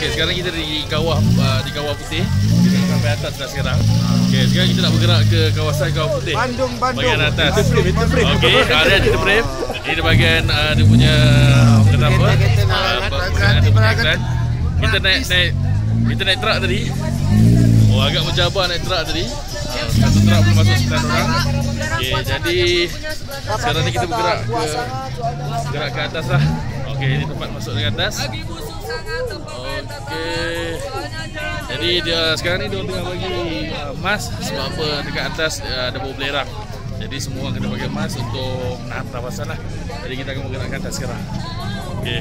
Okey, sekarang kita di kawah uh, di kawah putih. Kita dah sampai atas dah sekarang. Okey, sekarang kita nak bergerak ke kawasan kawah putih. Bandung, Bandung. Bahagian atas. Frame, frame. Okey, ada di frame. Ini bahagian uh, dia punya kenapa? Uh, Kita naik naik kita naik truk tadi. Oh, agak mencabar naik truk tadi. Uh, satu truk boleh masuk 9 orang. Okey, jadi sekarang ni kita bergerak ke gerak ke atas lah. Okey, ini tempat masuk ke atas. Okey. Jadi dia sekarang ni dia tengah bagi uh, sebab apa dekat atas uh, ada bau belerang. Jadi semua kena pakai mask untuk menahan pernafasan lah. Jadi kita akan bergerak ke atas sekarang. Okey.